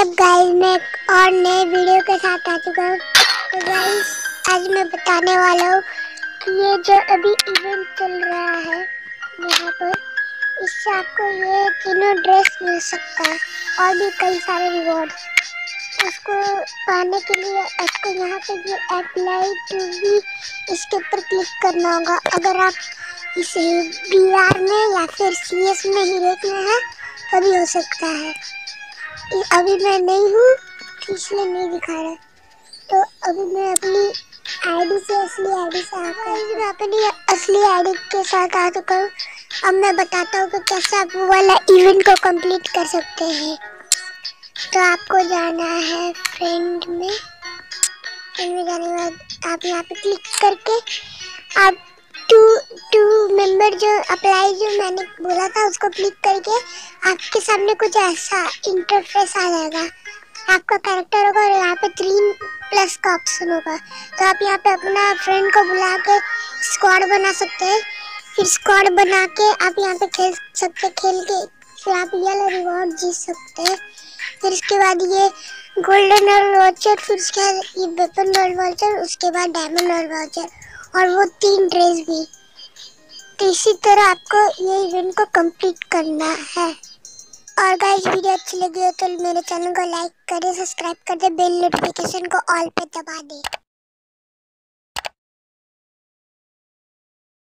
WhatsApp guys मैं और नए वीडियो के साथ आ चुका हूँ। तो गाइस आज मैं बताने वाला हूँ कि ये जो अभी इवेंट चल रहा है, यहाँ पर, इससे आपको ये तीनों ड्रेस मिल सकता है और भी कई सारे रिवॉर्ड्स उसको पाने के लिए आपको यहाँ पे ये अप्लाई टू भी इसके ऊपर क्लिक करना होगा। अगर आप इसे बी आर में या फिर सी में ही देखना है, तभी हो सकता है। अभी मैं नहीं हूँ, इसलिए नहीं दिखा रहा। तो अभी मैं अपनी आईडी से असली आईडी से आकर मैं अपनी असली आईडी के साथ आ चुका हूँ। अब मैं बताता हूँ कि कैसे आप वो वाला इवेंट को कंप्लीट कर सकते हैं। तो आपको जाना है फ्रेंड में। फ्रेंड में जाने के बाद आप यहाँ पे क्लिक करके आप टू मेंबर जो अप्लाई जो मैंने बोला था, उसको क्लिक करके आपके सामने कुछ ऐसा इंटरफेस आ जाएगा। आपका कैरेक्टर होगा और यहाँ पे थ्री प्लस का ऑप्शन होगा। तो आप यहाँ पे अपना फ्रेंड को बुला के स्क्वाड बना सकते हैं। फिर स्क्वाड बना के आप यहाँ पे खेल सकते खेल के फिर आप ये रिवॉर्ड जीत सकते हैं। फिर इसके बाद ये गोल्डन और वॉचर फिर उसके बाद ये वेपन और वॉचर उसके बाद डायमंड और वॉचर और वो तीन ड्रेस भी। तो इसी तरह आपको ये इवेंट को कंप्लीट करना है। और गाइस वीडियो अच्छी लगी हो तो मेरे चैनल को लाइक करें सब्सक्राइब कर दे बेल नोटिफिकेशन को ऑल पे दबा दे।